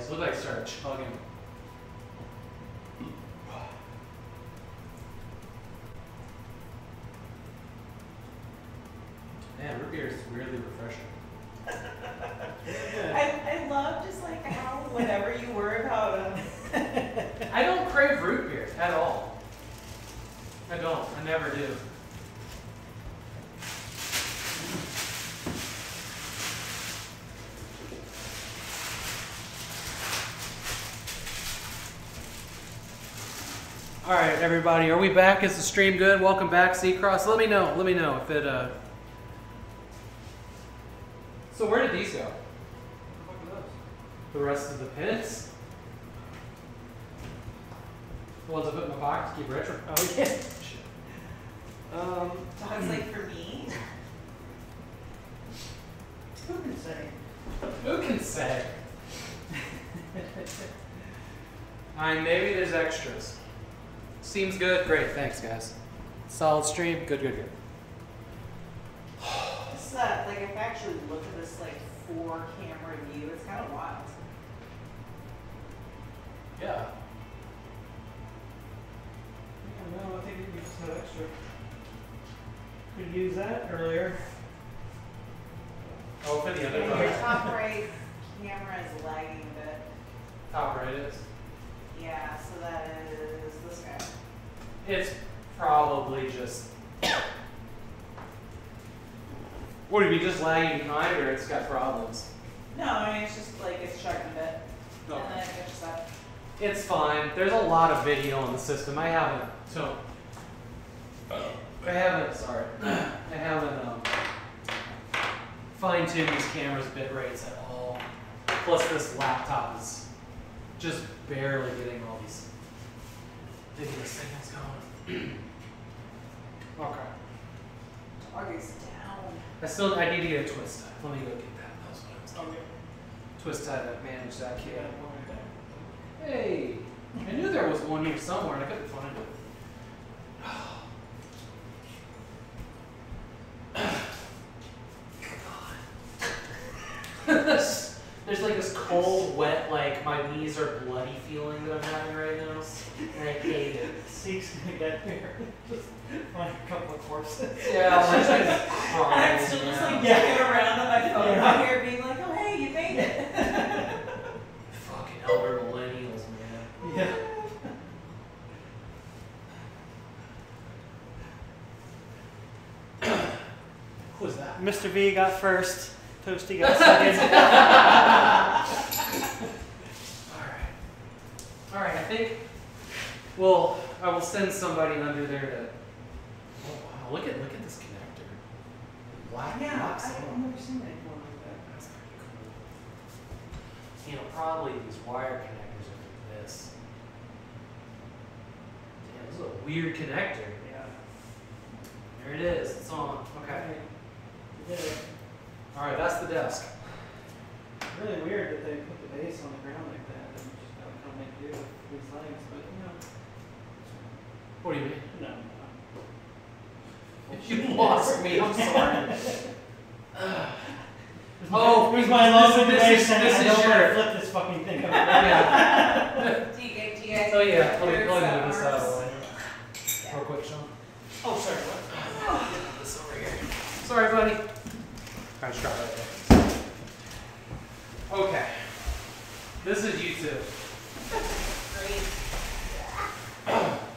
legs. Looked like started chugging. Man, root beer is weirdly refreshing. I, I love just like how whatever you were about them. I don't crave root beer at all. I don't. I never do. All right, everybody, are we back? Is the stream good? Welcome back, Seacross. Let me know. Let me know if it. Uh... guys. Solid stream. Good, good, good. System. I haven't. So. I haven't. Sorry. I haven't um, fine tuned these cameras bit rates at all. Plus, this laptop is just barely getting all these video signals going. okay. Dog is down. I still. I need to get a twist tie. Let me go get that. That was what I was talking Twist tie to manage that kid. Hey, I knew there was one here somewhere and I couldn't find it. There's there's like this cold, like my knees are bloody feeling that I'm having right now. And I hate it. Seek's gonna get here. Just find a couple of corpses. Yeah, I'm just like And crying. I'm still just like Yeah. looking around on my phone Yeah. out here being like, oh hey, you made it. Fucking elder millennials, man. Yeah. Who's that? Mr. V got first. Toasty got second. Alright. Alright, I think. Well, I will send somebody under there to. Oh wow, look at look at this connector. Black yeah. I've never seen anyone like that. That's pretty cool. You know, probably these wire connectors are like this. Damn, this is a weird connector. yeah. There it is. It's on. Okay. We did it. Alright, that's the desk. Really weird that they put the base on the ground like that and just gotta come make do with these legs, but. What do you mean? No. You lost me. I'm sorry. Oh, here's my love this base is- and this I is don't want to flip this fucking thing over. yeah. Do you, do you guys Oh yeah. Let me, There's let me move this out of the arms. way. Real quick, Sean. Oh, sorry, what? Get this over here. Sorry, buddy. Kind of strap right there. Okay. This is YouTube. Great.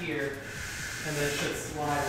here. and then it should slide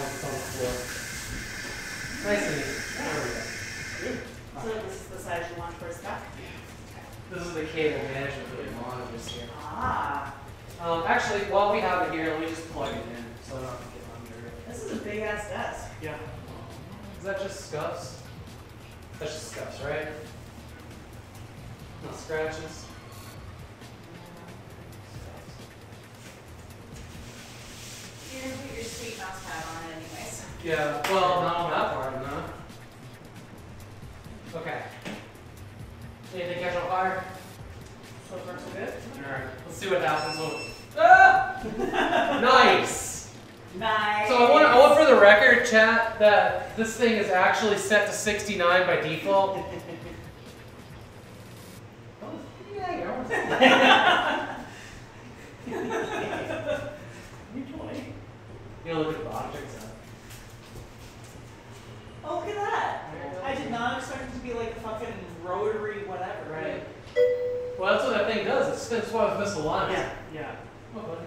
69 by default. yeah, You toy. You know, look at the objects. uh, Oh, look at that. I did not expect it to be like a fucking rotary whatever. Right. Well, that's what that thing does. It spins while with misaligned. Yeah. Yeah. Oh, buddy.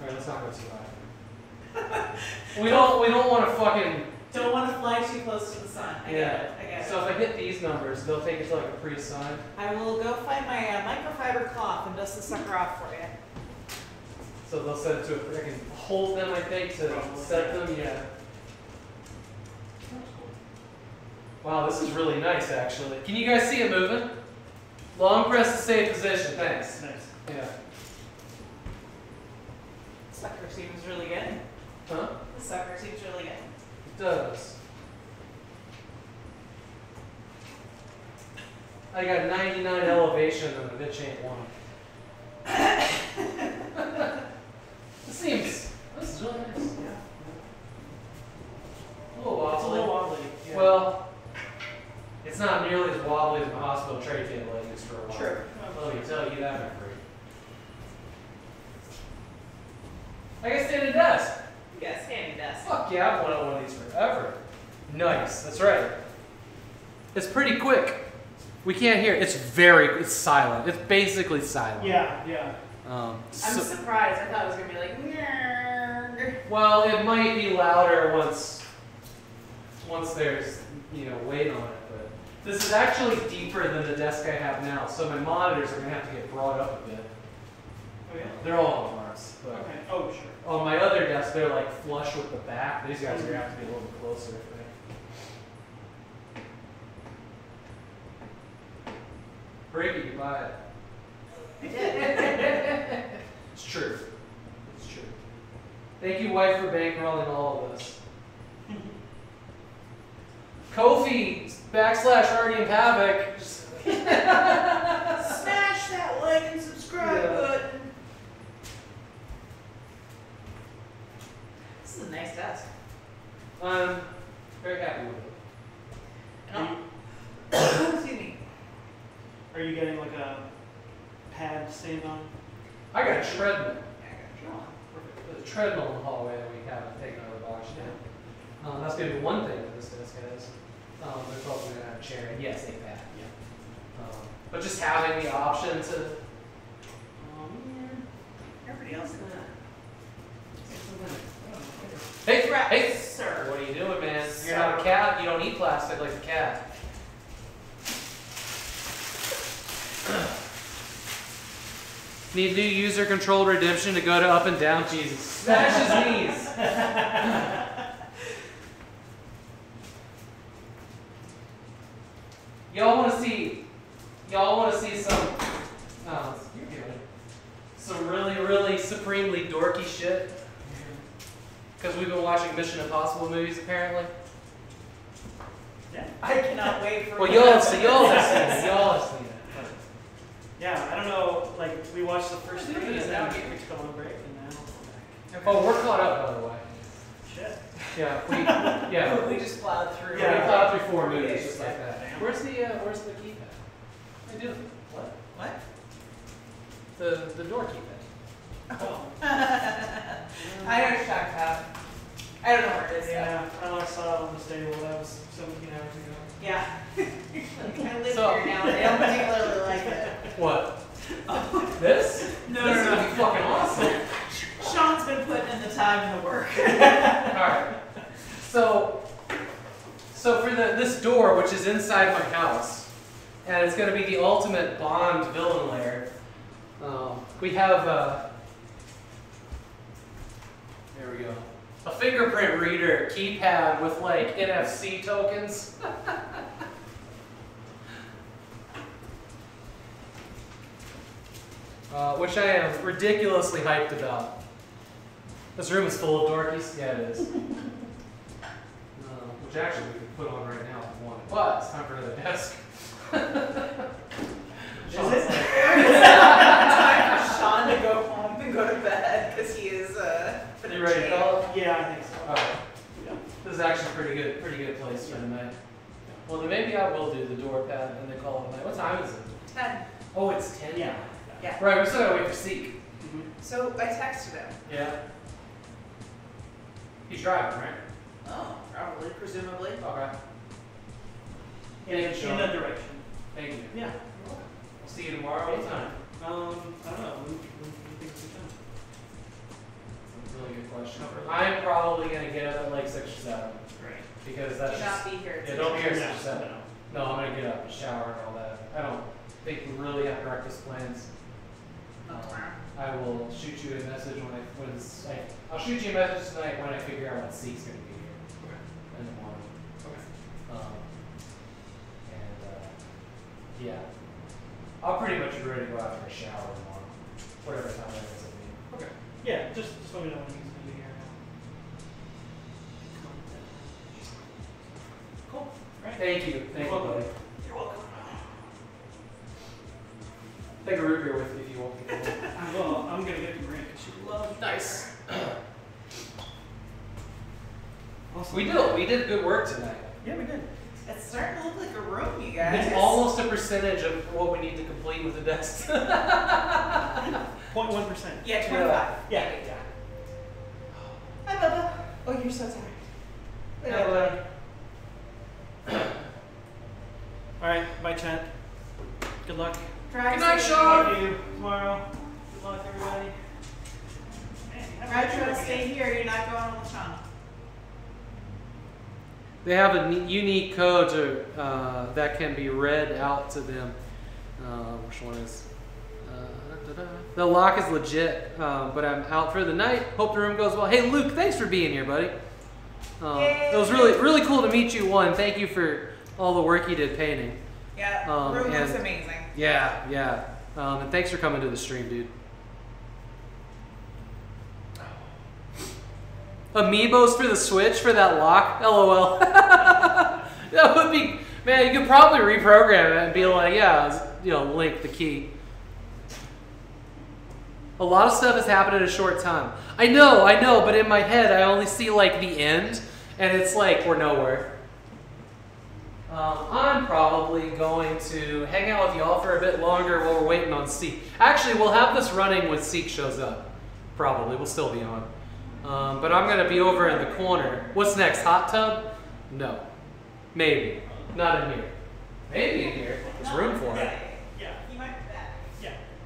Alright, let's not go too high. we don't we don't want to fucking Don't want to fly too close to the sun. I Yeah. get it. I get it. so if I hit these numbers, they'll take it to like a pre-assigned. I will go find my uh, microfiber cloth and dust the sucker off for you. So they'll set it to a I can hold them I think to Probably, set yeah. them, yeah. Wow, this is really nice actually. Can you guys see it moving? Long press to stay in position, thanks. Nice. Yeah. Sucker seems really good. Huh? The sucker seems really good. It does. I got 99 elevation and the bitch ain't one. this seems, this is really nice. Yeah. A little It's a little wobbly. wobbly. Yeah. Well, it's not nearly as wobbly as my hospital tray table I used for a while. True. Let me tell you that, my friend. I can stand at a desk. Yeah, standing desk. Fuck yeah, I've wanted one of these forever. Nice, that's right. It's pretty quick. We can't hear. it. It's very. It's silent. It's basically silent. Yeah. Yeah. Um, I'm surprised. I thought it was gonna be like. "Nyeh." well, it might be louder once. Once there's you know weight on it, but this is actually deeper than the desk I have now, so my monitors are gonna have to get brought up a bit. Oh yeah. They're all on Mars, but Okay. Oh sure. on my other desk they're like flush with the back. These guys are gonna have to be a little bit closer. I think. Break it, you buy it. It's true. It's true. Thank you, wife, for bankrolling all of this. Ko-fi backslash Artyom Havok. Smash that like and subscribe Yeah. button. This is a nice desk. I'm very happy with it. And I'll- Excuse me. Are you getting like a pad to stand on? I got a treadmill. i There's a treadmill in the hallway that we haven't taken out of the box yet. Um, that's gonna be one thing that this desk has. Um, they're probably gonna have a chair, and yes, a pad. Yeah. Um, but just having the option to. Um, Everybody else in that. Hey, Correct, hey, sir. what are you doing, man? You're not a cat. You don't eat plastic like a cat. Need new user controlled redemption to go to up and down. Jesus, smash his knees. Y'all want to see? Y'all want to see some? Oh, you're good. Some really, really supremely dorky shit. Because we've been watching Mission Impossible movies, apparently. Yeah. I cannot wait for. Well, y'all have seen, y'all have seen it. Y'all have seen it. Yeah. I don't know. Like we watched the first Yeah, three, and then we took a long break, and now we're back. Oh, we're caught up, by the way. Shit. Yeah, we, yeah. We just plowed through. Yeah, we plowed through four movies just like that. Where's the, uh, where's the keypad? I do. What? What? The, the door keypad. Oh. I know what you're talking about. I don't know where it is. though. Yeah, I last saw it on the stable. That was 17 hours ago. Yeah. I live So- here now. and I don't particularly like it. What? This? No, this no, no. gonna be fucking awesome. Sean's been putting in the time and the work. Alright. So, so for the, this door, which is inside my house, and it's going to be the ultimate Bond villain lair, um, we have uh, there we go, a fingerprint reader keypad with like NFC tokens. uh, which I am ridiculously hyped about. This room is full of dorkies. Yeah, it is. Which actually we could put on right now if we wanted. But it's time for another desk. Is Sean's it? like, time for Sean to go home and go to bed because he is uh. been You ready to chained. Yeah, I think so. Alright. Yeah. This is actually pretty good, pretty good place for tonight. Well, then maybe I will do the door pad and then call it a night. What time is it? Ten. Oh, it's 10 Yeah. Yeah. Right, we still gotta wait for Seek. Mhm. So I texted him. Yeah. He's driving, right? Oh, probably, presumably. Okay. In, Thank you, in Sean. that direction. Thank you. Yeah. We'll see you tomorrow. What time? Um, I don't know. When, when do you think we can? That's a really good question. I'm probably gonna get up at like 6 or 7 Great. because Do that's not just. be here. Yeah, don't be here at 6 or 7. no. No, I'm gonna get up and shower and all that. I don't think we really have breakfast plans. Not tomorrow. I will shoot you a message when I when I, I'll shoot you a message tonight when I figure out what seat's gonna be here in the morning. Okay. Um, and uh, yeah, I'll pretty much be ready to go after a shower tomorrow, whatever time that is. I mean. Okay. Yeah, just, just let me know when he's gonna be here. Cool. Right. Thank you, thank you, You're welcome. buddy. You're welcome. Take a root beer with you if you want. You. Well, I'm gonna get the drink. She loves nice. Awesome. We did we did good work tonight. Yeah, we did. It's starting to look like a room, you guys. It's almost a percentage of what we need to complete with the desk. Point one percent. Yeah, twenty-five. Yeah. Yeah. Hi, Bubba. Oh, you're so tired. Yeah, uh, well, All right. Bye, Chad. Good luck. Drive Good night, safe. Sean. Love you tomorrow. Good luck, everybody. Man, have a good Retro, stay here. You're not going with Sean. They have a unique code to, uh, that can be read out to them. Uh, which one is? Uh. The lock is legit, um, but I'm out for the night. Hope the room goes well. Hey, Luke, thanks for being here, buddy. Um, it was really, really cool to meet you. One, thank you for all the work you did painting. Yeah, Um, room looks amazing. Yeah, yeah. Um, and thanks for coming to the stream, dude. Amiibos for the Switch for that lock? LOL. that would be, man, you could probably reprogram it and be like, yeah, you know, link the key. A lot of stuff has happened in a short time. I know, I know, but in my head, I only see like the end, and it's like we're nowhere. Um, I'm probably going to hang out with y'all for a bit longer while we're waiting on Seek. Actually, we'll have this running when Seek shows up. Probably, we'll still be on. Um, but I'm to be over in the corner. What's next? Hot tub? No. Maybe. Not in here. Maybe in here. There's room for it.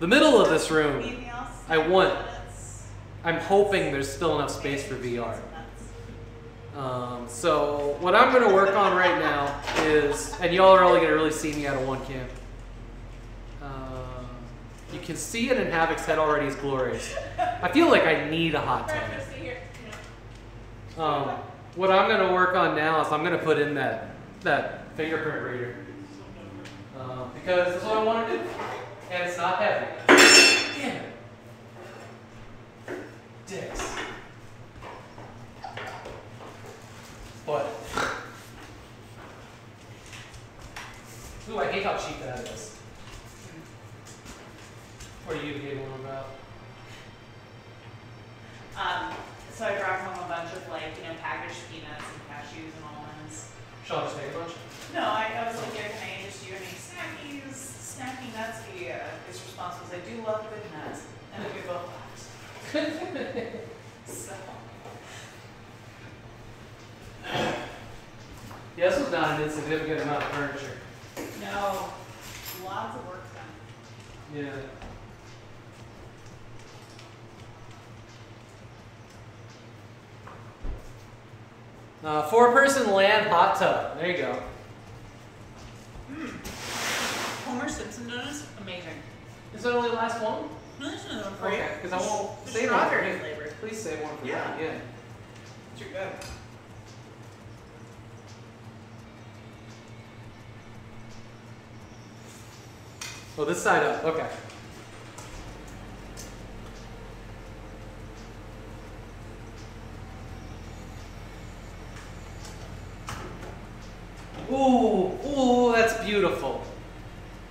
The middle of this room? I want- I'm hoping there's still enough space for VR. Um, so what I'm to work on right now is, and y'all are only to really see me out of one cam. Um, you can see it in Havok's head already is glorious. I feel like I need a hot tub. Um, what I'm going to work on now is I'm going to put in that that fingerprint reader uh, because that's what I want to do, and it's not heavy. Damn it, dicks. But ooh, I hate how cheap that is. What are you giggling about? Um, so I brought home a bunch of like, you know, packaged peanuts and cashews and almonds. Shall I just take a bunch? No, I, I was like, yeah, can I just do any snackies, snacky nuts? The, uh, his response was, I do love good nuts. And we both laughed. So, Yeah, this was not an insignificant amount of furniture. no, lots of work done. Yeah. Uh, four person LAN hot tub. There you go. Homer Simpson donuts, amazing. Is that only the last one? No, there's another one for you. Okay, because I won't save one for strawberry me. Please save one for Yeah. me. Yeah. Too good. Oh, this side up. Okay. Ooh, ooh, that's beautiful.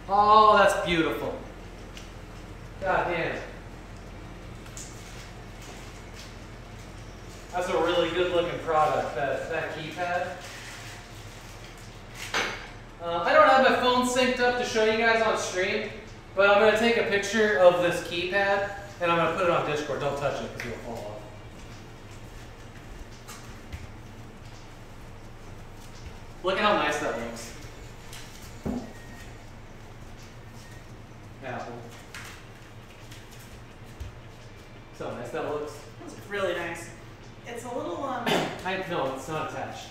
Oh, that's beautiful. God damn. That's a really good looking product, that, that keypad. Uh, I don't have my phone synced up to show you guys on stream, but I'm going to take a picture of this keypad and I'm going to put it on Discord. Don't touch it because it'll fall off. Look at how nice that looks. Apple. So nice that looks. That's really nice. It's a little, um, I no, it's not attached.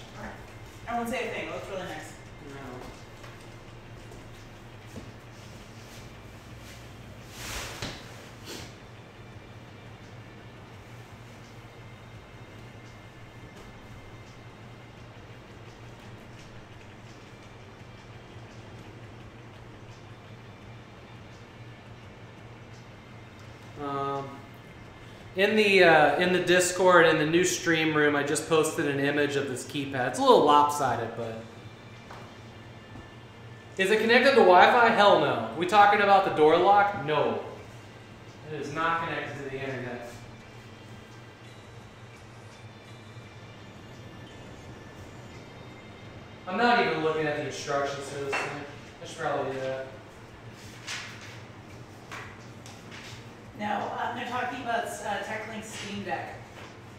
I won't say a thing, it looks really nice. No. In the uh, in the Discord in the new stream room, I just posted an image of this keypad. It's a little lopsided, but is it connected to Wi-Fi? Hell no. We talking about the door lock? No, it is not connected to the internet. I'm not even looking at the instructions for this thing. I should probably do that. Now, um, they're talking about uh, TechLink Steam Deck.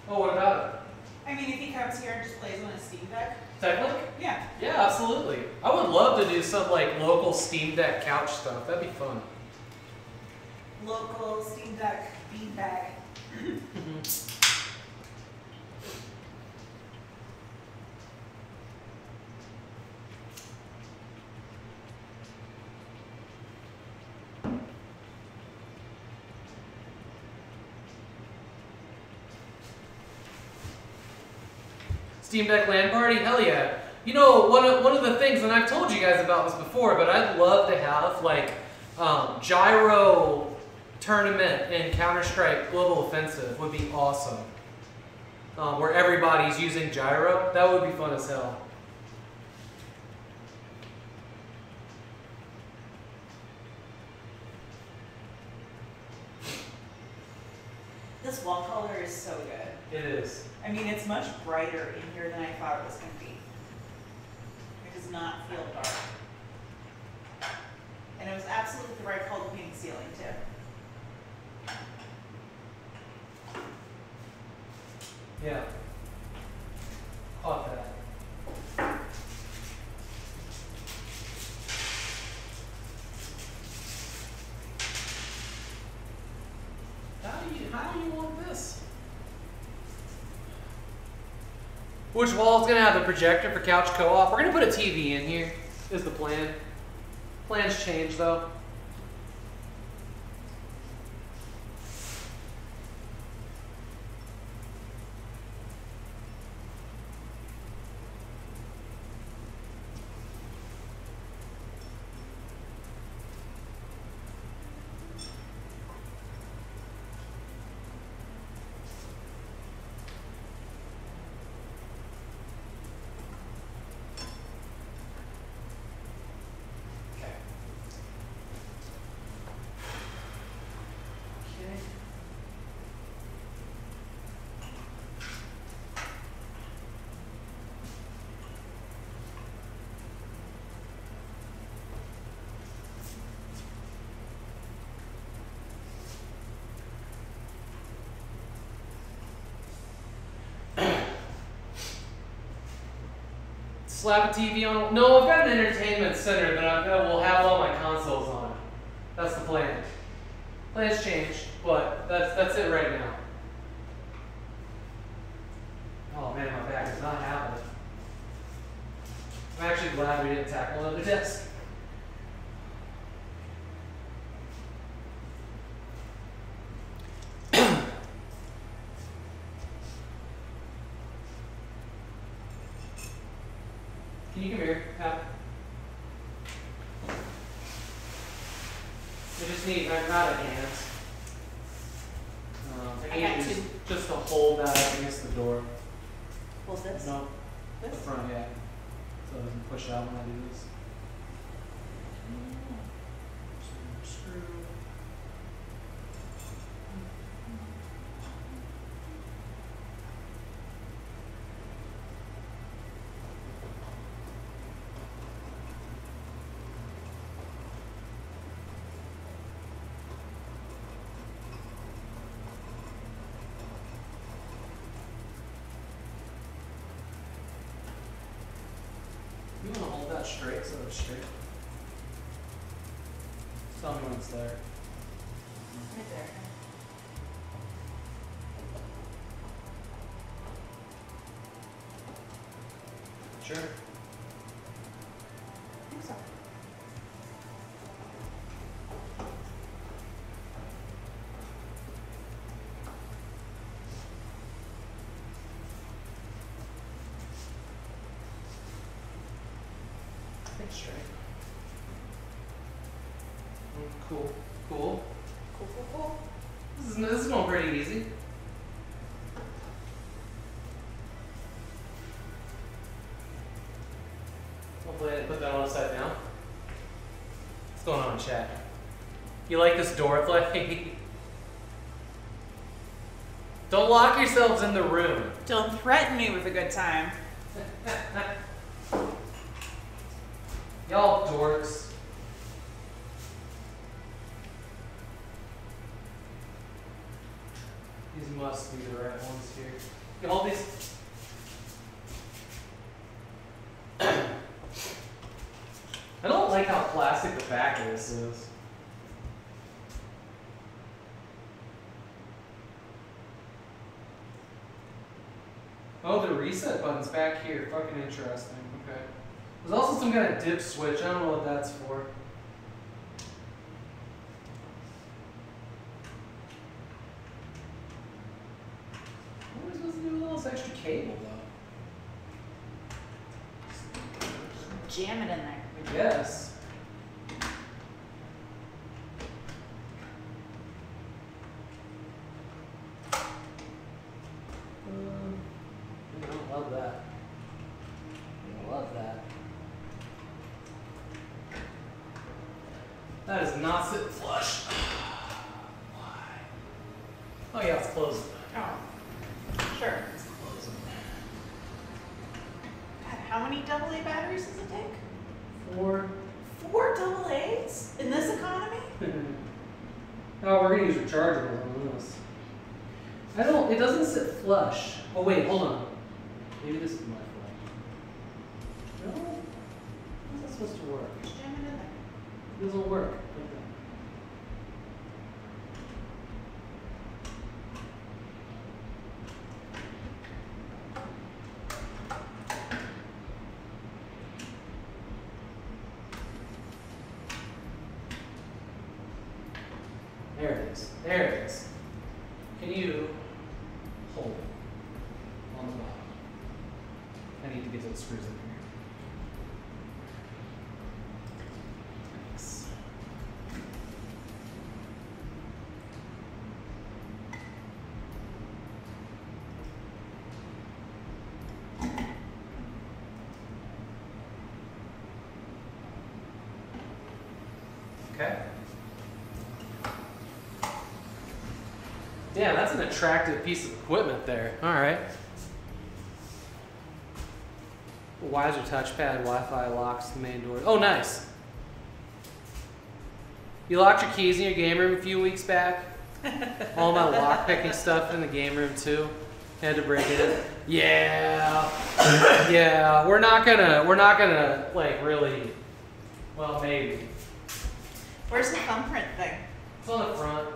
Oh, what about it? I mean, if he comes here and just plays on his Steam Deck? TechLink? yeah. Yeah, absolutely. I would love to do some like local Steam Deck couch stuff. That'd be fun. Local Steam Deck beanbag. Steam Deck LAN party? Hell yeah. You know, one of, one of the things, and I've told you guys about this before, but I'd love to have like um, gyro tournament in Counter Strike Global Offensive would be awesome. Um, where everybody's using gyro, that would be fun as hell. This wall color is so good. It is. I mean, it's much brighter in here than I thought it was going to be. It does not feel dark. And it was absolutely the right color to paint the ceiling too. Yeah. Caught that. How do you how do you want this? Which wall's gonna have the projector for couch co-op? We're gonna put a TV in here. Is the plan. Plans change though. Okay. Okay. Slap a TV on. No, I've got an entertainment center that, I, that will have all my consoles on it. That's the plan. Plans change, but that's that's it right now. Oh man, my back does not have it. I'm actually glad we didn't tackle another desk. Can you come here, Pat? I just need, I'm out of hands. Um, I I need got just, two. just to hold that up against the door. Hold this. No, the This. front, yeah. So it doesn't push out when I do this. Screw. You want to hold that straight so it's straight? Tell me when it's there. Right there. Sure. I think straight. Mm, Cool. Cool. Cool, cool, cool. This is, this is going pretty easy. Hopefully I didn't put that on upside down. What's going on, chat? You like this door play? Don't lock yourselves in the room. Don't threaten me with a good time. Y'all dorks. These must be the right ones here. Hold these. I don't like how plastic the back of this is. Oh, the reset button's back here. Fucking interesting. Okay. There's also some kind of dip switch. I don't know what that's for. What are we supposed to do with all this extra cable, though? Jam it in there. I guess. Um, I don't love that. I love that. That does not sit flush. Why? Oh yeah, it's closed. Oh. Sure. It's closed. God, how many double A batteries does it take? Four. Four double A's in this economy? oh, we're gonna use rechargeables on this. I don't. It doesn't sit flush. Oh wait, hold on. Maybe this is my fault. No. How's that supposed to work? Just jam it in there. It doesn't work. Okay. There it is. There it is. Can you hold it on the bottom? I need to get to the screws in here. Thanks. Okay. Yeah, that's an attractive piece of equipment there. All right. Wiser touchpad, Wi-Fi locks the main door. Oh, nice. You locked your keys in your game room a few weeks back. All my lock picking stuff in the game room too. Had to break it in. Yeah, yeah. We're not gonna. We're not gonna like really. Well, maybe. Where's the thumbprint thing? It's on the front.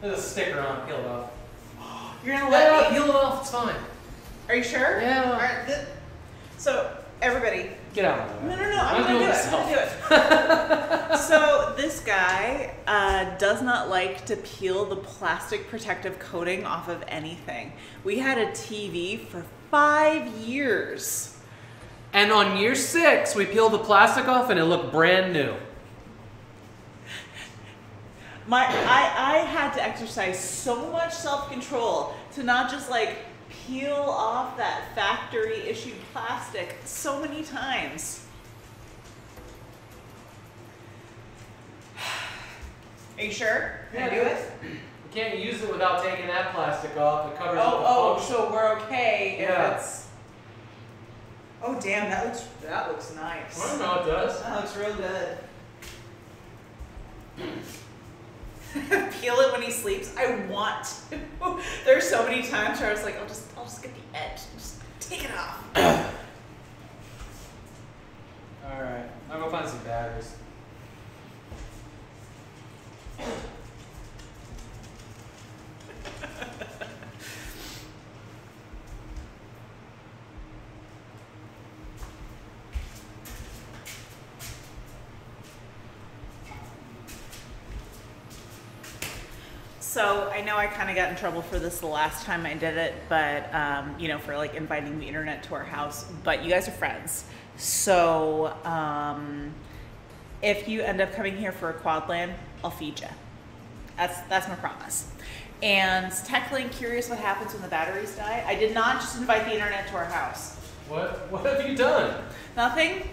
There's a sticker on. it, Peel it off. You're gonna Yeah, let me? peel it off. It's fine. Are you sure? Yeah. Alright, th- so everybody, Get out of the way. no, no, no, I'm, gonna do it. I'm gonna do it. so this guy uh, does not like to peel the plastic protective coating off of anything. We had a TV for five years. And on year six, we peeled the plastic off and it looked brand new. My, I, I had to exercise so much self control to not just like peel off that factory issued plastic so many times. Are you sure? Can I do it? You can't use it without taking that plastic off. It covers Oh, oh, function. so we're okay Yeah. if it's. Oh damn, that looks that looks nice. I don't know it does. That looks real good. Peel it when he sleeps. I want to. There's so many times where I was like, I'll just I'll just get the edge. And just take it off. Alright, I'll go find some batteries. So I know I kind of got in trouble for this the last time I did it, but um, you know, for like inviting the internet to our house. But you guys are friends, so um, if you end up coming here for a quad LAN, I'll feed you. That's that's my promise. And technically curious what happens when the batteries die. I did not just invite the internet to our house. What what have you done? Nothing.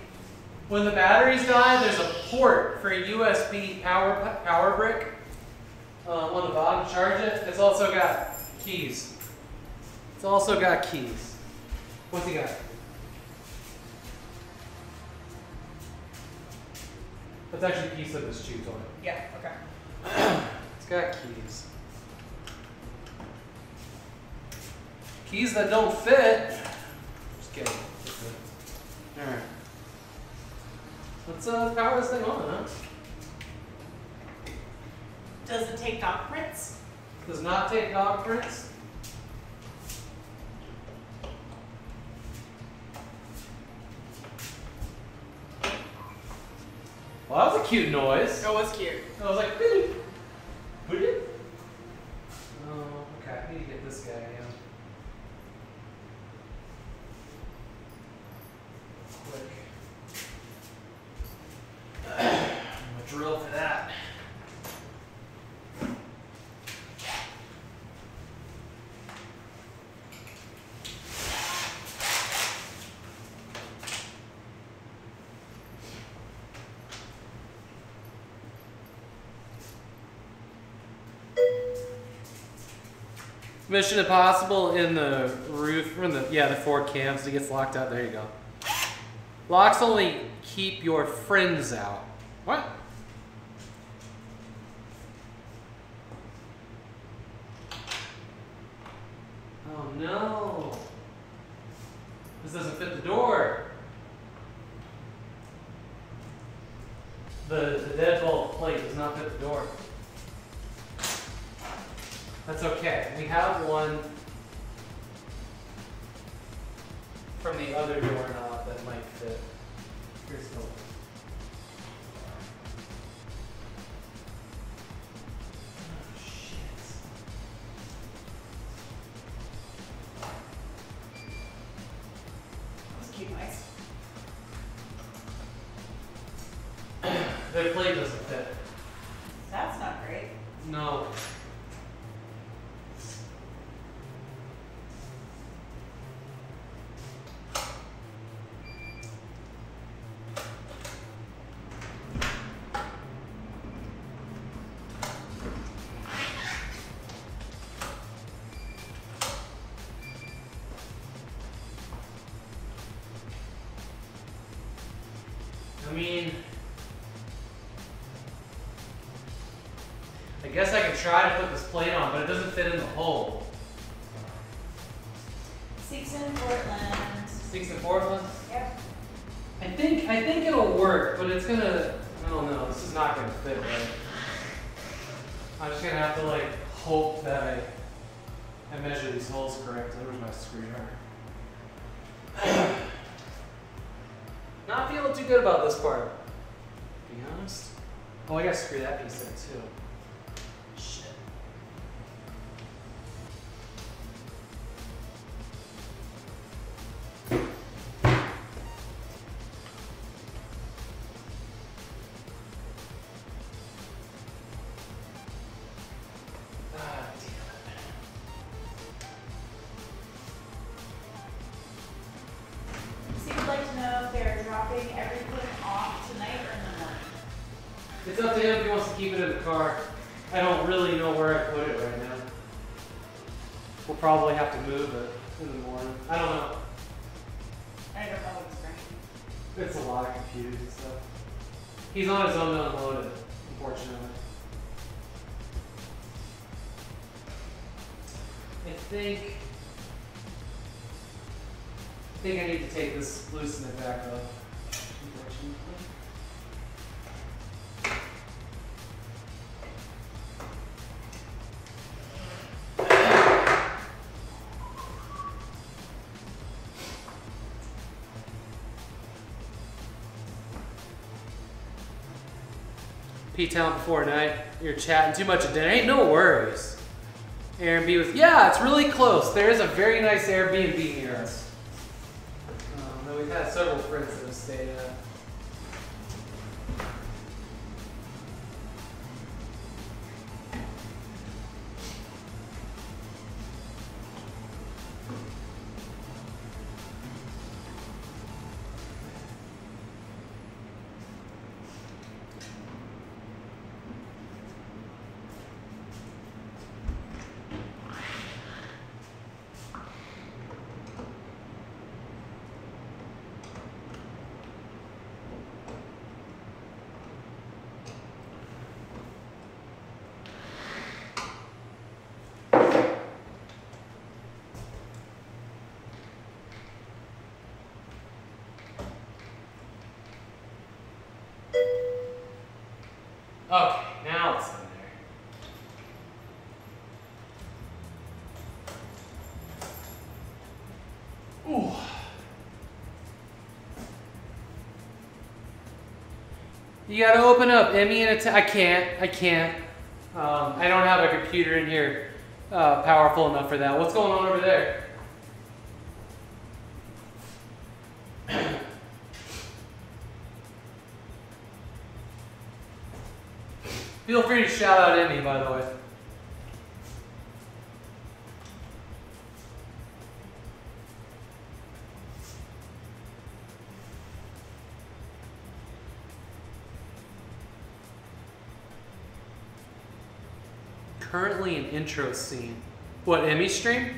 When the batteries die, there's a port for a USB power power brick um, on the bottom. to Charge it. It's also got keys. It's also got keys. What's he got? That's actually a piece of this chew toy. Yeah. Okay. It's got keys. Keys that don't fit. Just kidding. Alright. Let's uh, power this thing on, huh? Does it take dog prints? Does not take dog prints. Well, that was a cute noise. Oh, was cute. I was like, "Boop, boop." Oh, okay. I need to get this guy in. Quick. I'm gonna drill for that. Mission Impossible in the roof, in the yeah, the four cams. It gets locked out. There you go. Locks only keep your friends out. What? The plate doesn't fit. I think it'll work, but it's gonna. I don't know. This is not gonna fit right. I'm just gonna have to like hope that I I measure these holes correctly. Where's my screwdriver? Not feeling too good about this part. To be honest. Oh, I gotta screw that Town before night, you're chatting too much at dinner. Ain't no worries. Airbnb was yeah, it's really close. There is a very nice Airbnb near us. Um, we've had several friends that have stayed at. You gotta open up Emmy and I can't. I can't. Um, I don't have a computer in here uh, powerful enough for that. What's going on over there? Feel free to shout out Emmy, by the way. Intro scene. What, Emmy stream?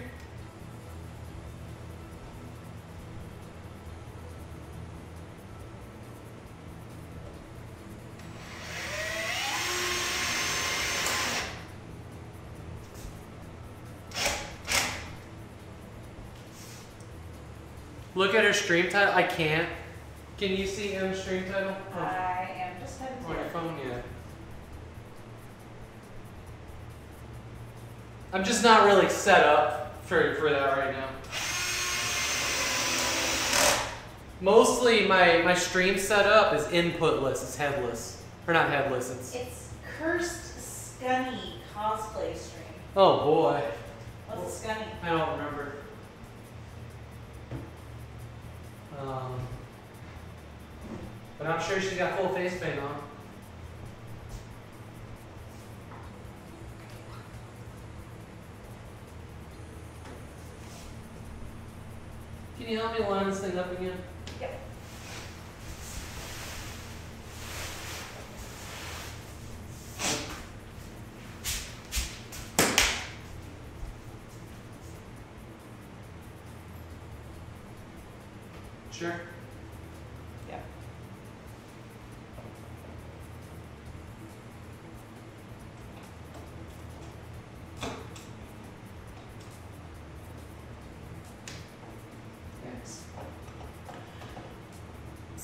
Look at her stream title. I can't. Can you see Em's stream title? I am just headed on your phone yet. I'm just not really set up for, for that right now. Mostly my, my stream setup is inputless, it's headless. Or not headless, it's It's Cursed Scunny cosplay stream. Oh boy. What's Scunny? I don't remember. Um, but I'm sure she's got full face paint on. Can you help me line this thing up again? Yep. Sure.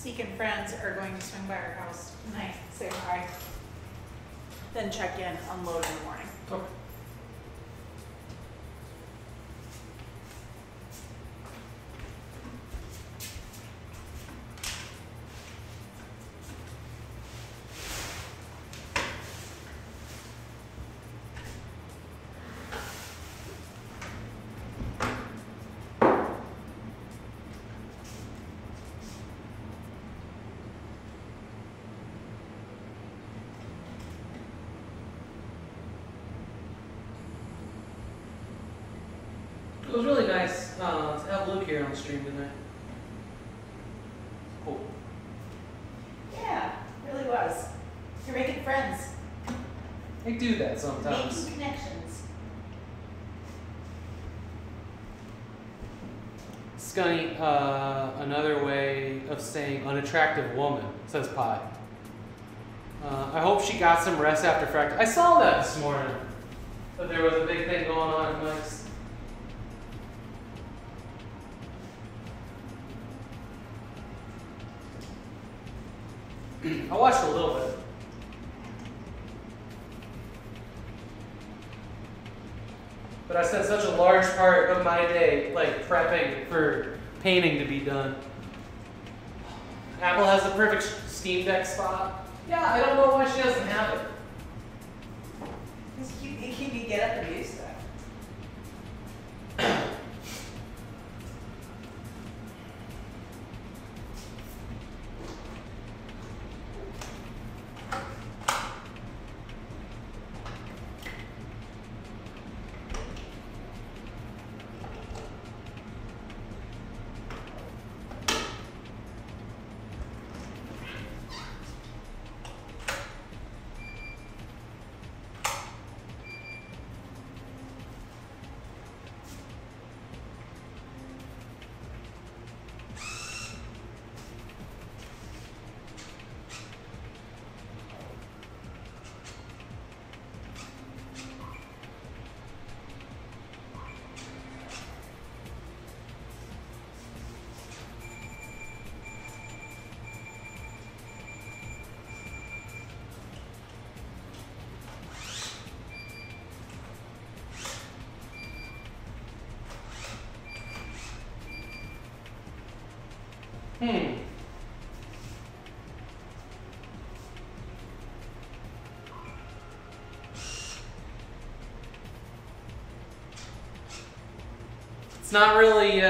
Seek and friends are going to swing by our house tonight, say hi. Then check in, unload in the morning. Okay. Here on stream tonight. Cool. Yeah, really was. You're making friends, I do that sometimes. making connections. Scunny, uh, another way of saying unattractive woman, says Pi. Uh, I hope she got some rest after fractal. I saw that this morning. That there was a big thing going on at Mike's. Watched a little bit. But I spent such a large part of my day like prepping for painting to be done. Apple has the perfect Steam Deck spot. Yeah, I don't know why she doesn't have it. Can you get up and do stuff. Hmm. It's not really, it's not really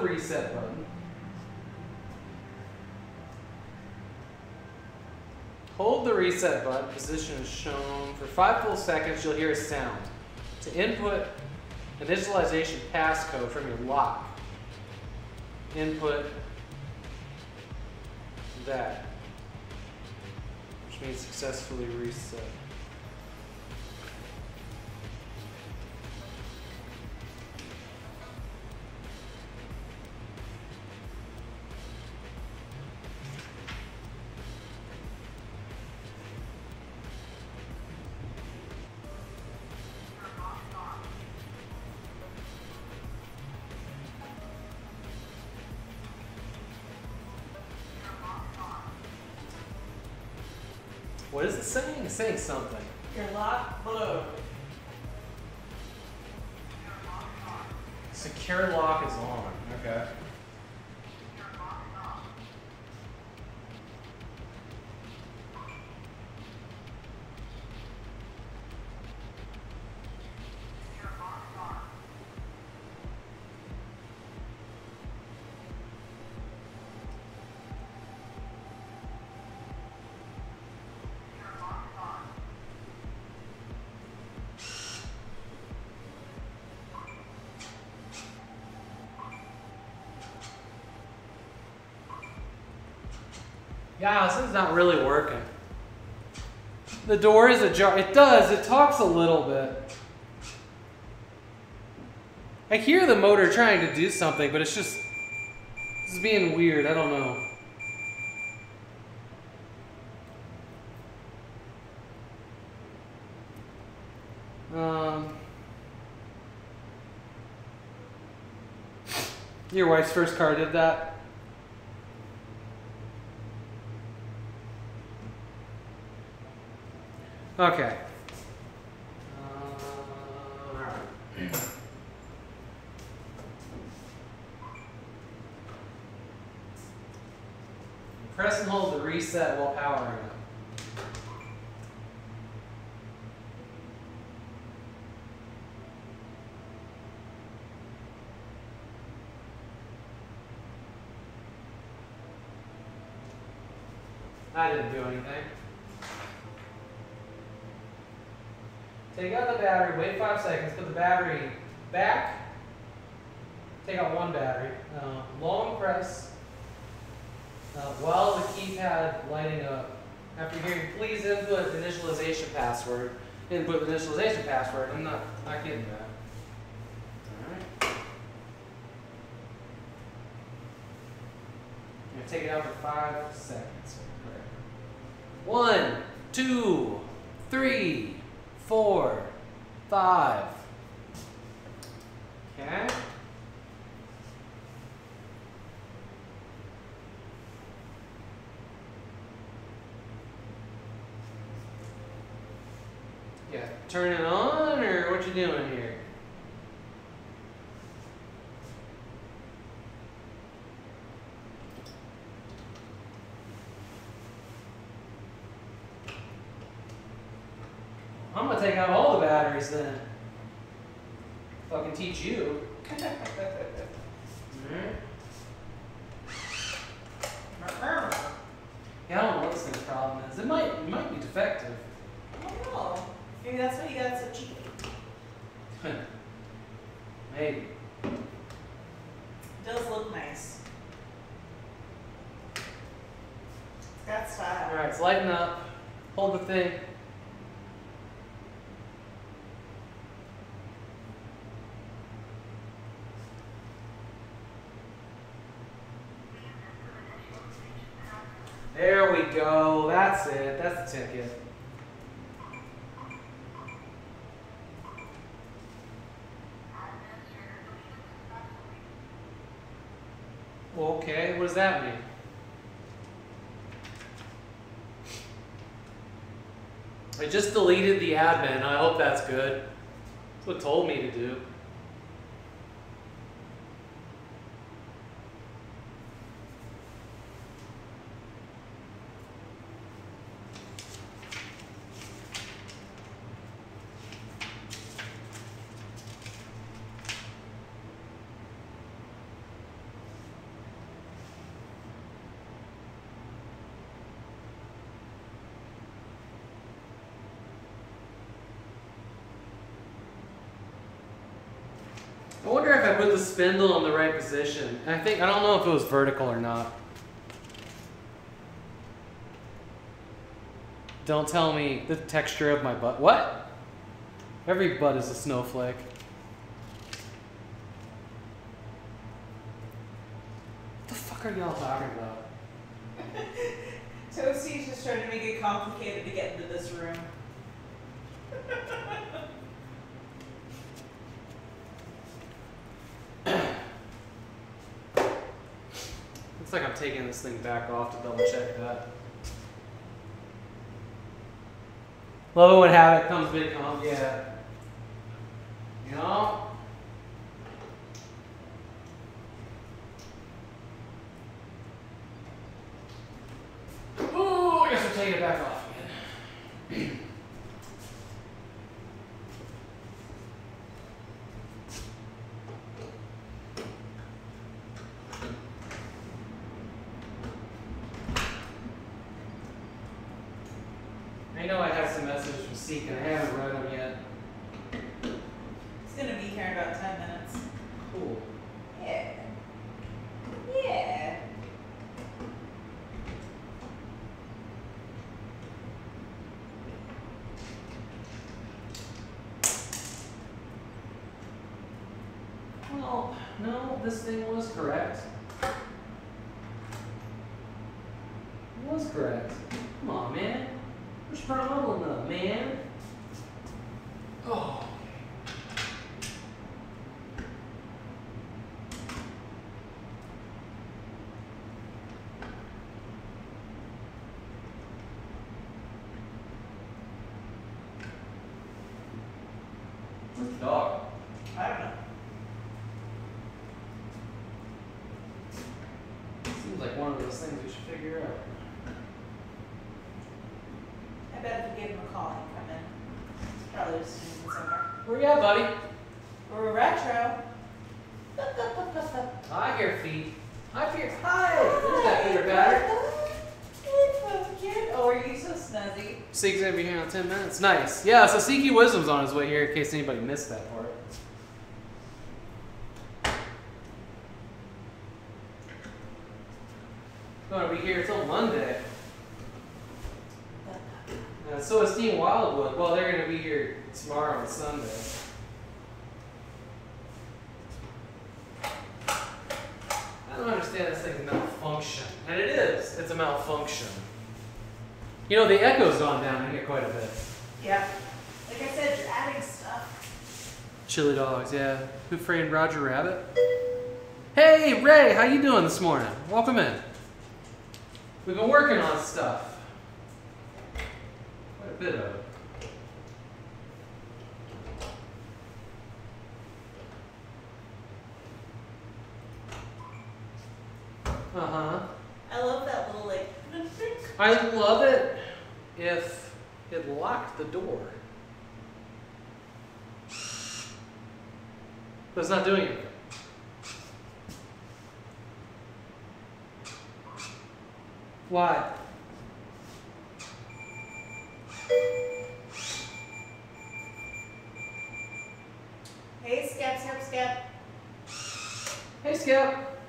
the reset button. Hold the reset button, position is shown. For five full seconds, you'll hear a sound. To input a digitalization passcode from your lock, input that, which means successfully reset. Saying? Something. Yeah, this is not really working. The door is ajar. It does. It talks a little bit. I hear the motor trying to do something, but it's just it's being weird. I don't know. Um, your wife's first car did that. Okay. Uh. Press and hold the reset while powering it. I didn't do anything. Take out the battery, wait five seconds, put the battery back. Take out one battery. Uh, long press uh, while the keypad lighting up. After hearing please input initialization password, input initialization password. I'm not not kidding that. Take it out for five seconds. One, two, three, four, five. Okay. Yeah, turn it on or what you doing here? Gonna take out all the batteries then. Fucking teach you. Mm-hmm. Yeah, I don't know what this thing's problem is. It might it might be defective. I don't know. Maybe that's why you got it so cheap. Maybe. It does look nice. It's got style. Alright, it's lighting up. Hold the thing. There we go. That's it. That's the ticket. Okay, what does that mean? I just deleted the admin. I hope that's good. That's what told me to do. I wonder if I put the spindle in the right position. I think I don't know if it was vertical or not. Don't tell me the texture of my butt. What? Every butt is a snowflake. What the fuck are y'all talking about? Toasty's just trying to make it complicated to get into this room. Looks like I'm taking this thing back off to double check that. Love it when habit comes big come, yeah. You know? Ooh, I guess we're taking it back off again. I know I have some messages from Seek and I haven't read them yet. It's gonna be here in about ten minutes. Cool. Yeah. Yeah. This thing was correct? It was correct. Come on, man. What's your problem, man? Oh. Where's the dog? I don't know. Seems like one of those things we should figure out. I bet if we gave him a call, he'd come in. He's probably just snoozing somewhere. Where you at, buddy? We're retro. I hear feet. I hear. Hi! There's that Peter Patter. Oh, are you so snazzy? Seek's gonna be here in 10. Nice. Yeah, so Seeky Wisdom's on his way here in case anybody missed that part. Gonna be here till Monday. Uh, so is Team Wildwood. Well, they're gonna be here tomorrow and Sunday. I don't understand this thing's malfunction. And it is. It's a malfunction. You know, the echo's gone down in here quite a bit. Yeah. Like I said, you're adding stuff. Chili dogs, yeah. Who framed Roger Rabbit? Hey, Ray, how you doing this morning? Welcome in. We've been working on stuff. Quite a bit of it. Uh huh. I love that little like. I love it if it locked the door. But it's not doing anything. Why? Hey, Skep, Skep, Skep. Hey, Skip.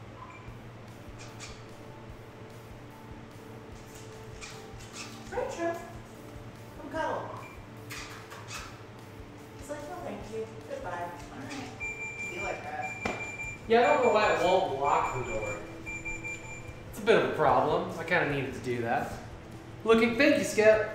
Yeah, I don't know why it won't lock the door. It's a bit of a problem. I kind of needed to do that. Looking, thank you, Skip.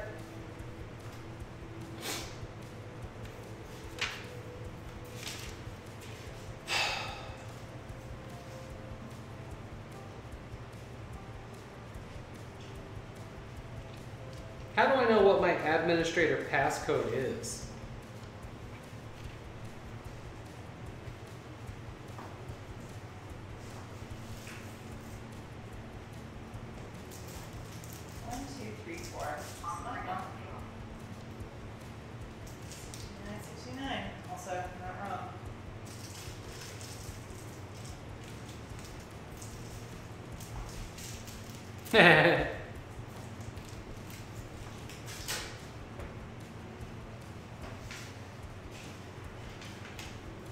How do I know what my administrator passcode is? One, two, three, four. Uh-huh. Nine sixty-nine. Also, not wrong.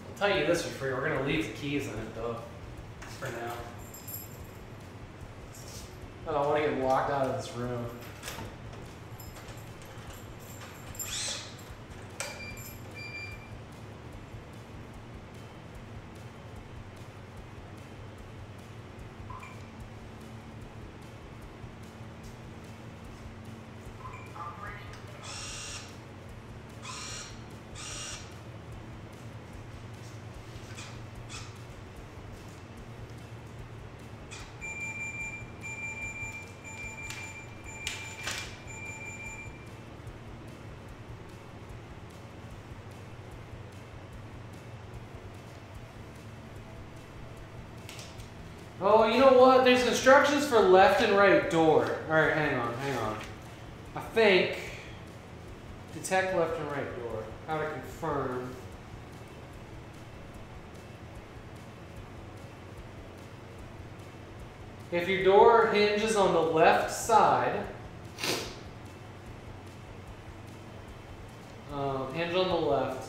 I'll tell you this for free. We're gonna leave the keys in it though, for now. I don't want to get locked out of this room. Oh, you know what? There's instructions for left and right door. All right, hang on, hang on. I think detect left and right door. How to confirm. If your door hinges on the left side, um, hinge on the left.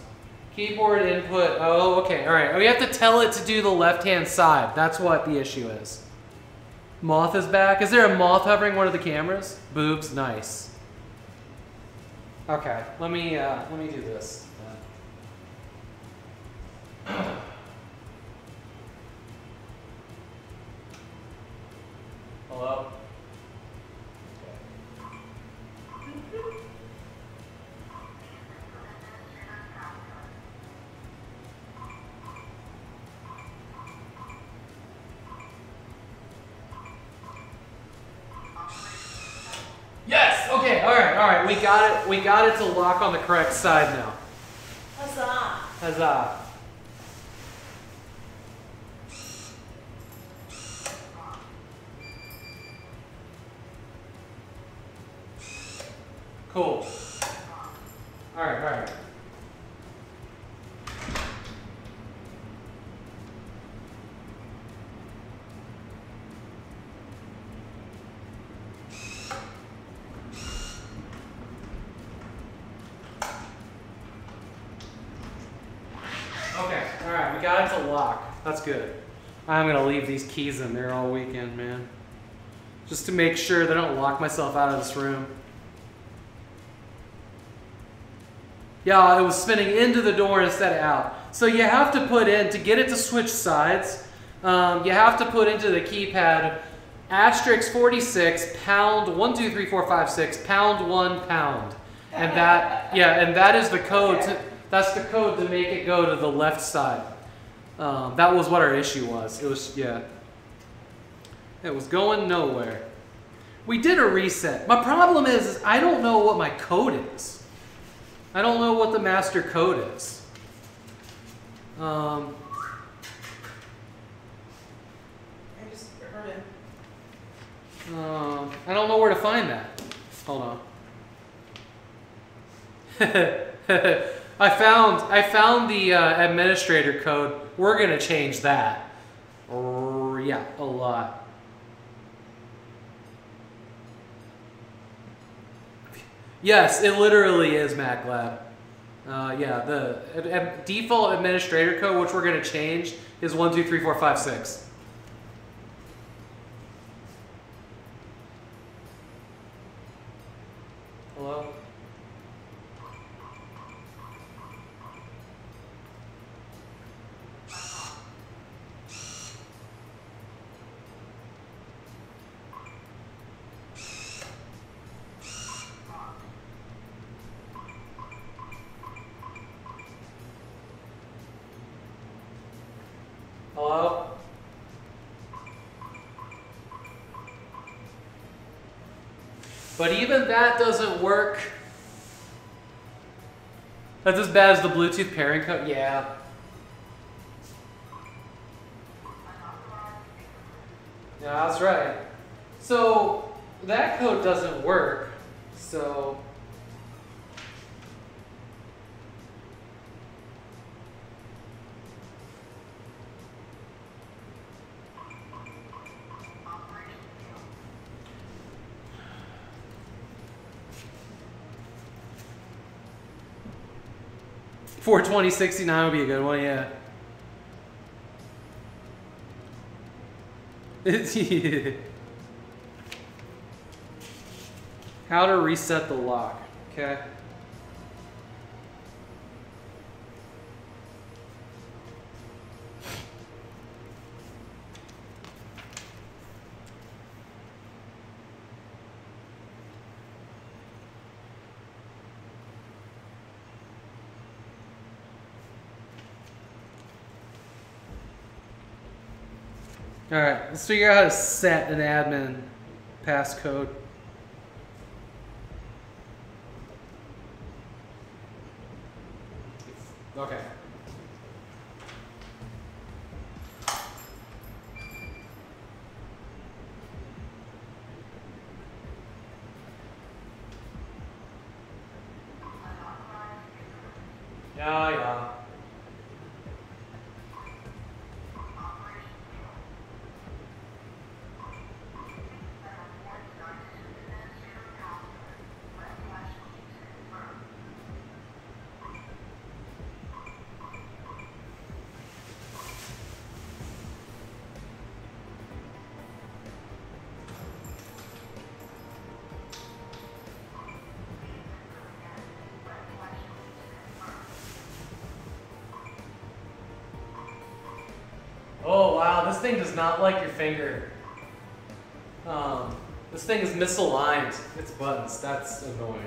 Keyboard input. Oh, okay. All right. We have to tell it to do the left-hand side. That's what the issue is. Moth is back. Is there a moth hovering one of the cameras? Boobs. Nice. Okay. Let me uh, let me do this. Hello? Yes. Okay. All right. All right. We got it. We got it to lock on the correct side now. Huzzah! Huzzah. Cool. All right. All right. Okay, all right, we got it to lock. That's good. I'm gonna leave these keys in there all weekend, man. Just to make sure that I don't lock myself out of this room. Yeah, it was spinning into the door instead of out. So you have to put in, to get it to switch sides, um, you have to put into the keypad asterisk 46, pound, 1, 2, 3, 4, 5, 6, pound 1, pound. And that, yeah, and that is the code to, that's the code to make it go to the left side. Um, that was what our issue was. It was, yeah. It was going nowhere. We did a reset. My problem is, is I don't know what my code is. I don't know what the master code is. Um, I just heard him. um, I don't know where to find that. Hold on. I found I found the uh, administrator code. We're gonna change that. Yeah, a lot. Yes, it literally is MacLab. Uh, yeah, the ad- default administrator code, which we're gonna change, is one two three four five six. Hello. Hello? But even that doesn't work. That's as bad as the Bluetooth pairing code? Yeah. Yeah, 420, 69 would be a good one, yeah. How to reset the lock, okay? Let's figure out how to set an admin passcode. This thing does not like your finger. Um, this thing is misaligned. Its buttons. That's annoying.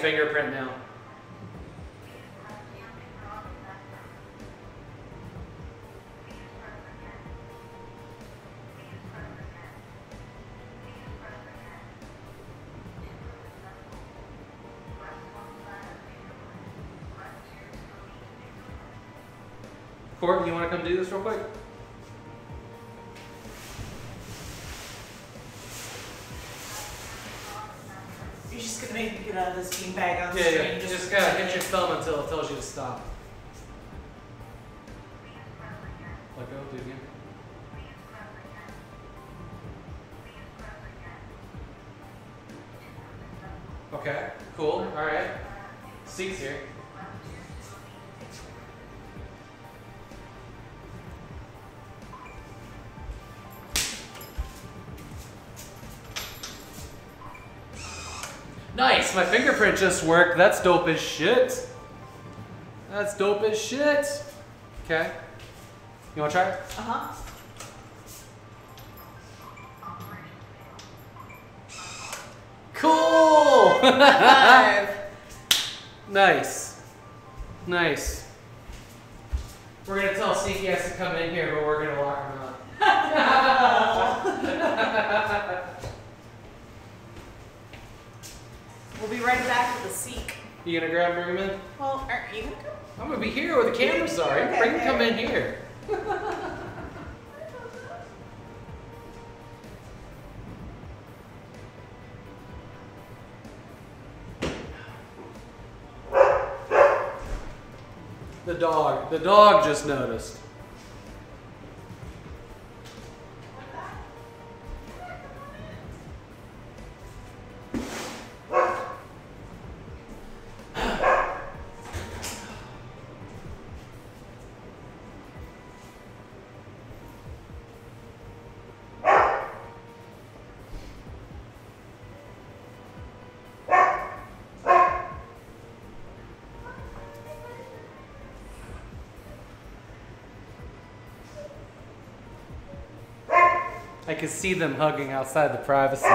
Fingerprint now. Court, you want to come do this real quick? Nice, my fingerprint just worked. That's dope as shit. That's dope as shit. Okay. You wanna try it? Uh huh. Cool! Nice. Nice. We're gonna tell Sneaky has to come in here, but we're gonna lock him out. We'll be right back with the seek. you gonna grab bring him in? Well, aren't you gonna come? I'm gonna be here where the cameras are. Okay, Bring him come in here. The dog. The dog just noticed. Could see them hugging outside the privacy.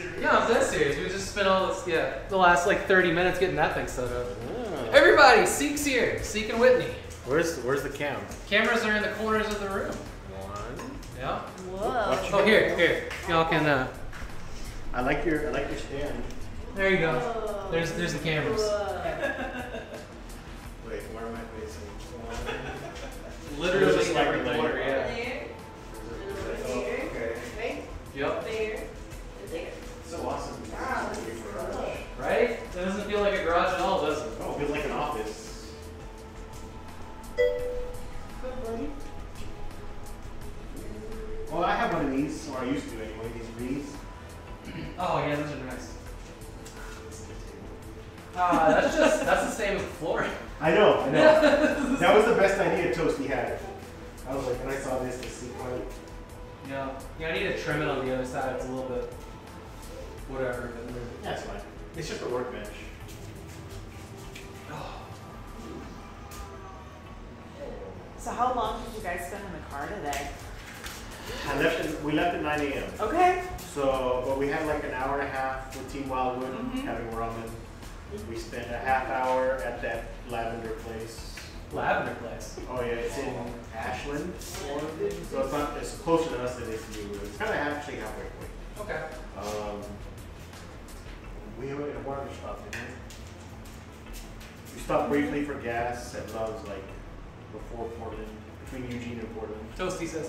serious. Yeah, I'm dead serious. We just spent all this, yeah, the last like 30 minutes getting that thing set up. Everybody, Seek's here. Seek and Whitney. Where's where's the cam? Cameras are in the corners of the room. One. Yeah. Whoa. Oh, here, here. Y'all can. Uh, I like your I like your stand. There you go. There's there's the cameras.